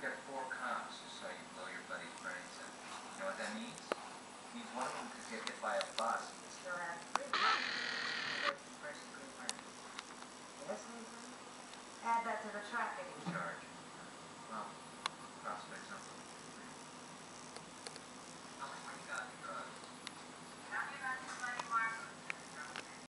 you've got four cops just so you blow your buddy's brains in. You know what that means? It means one of them could get hit by a bus and still Add that to the traffic charge.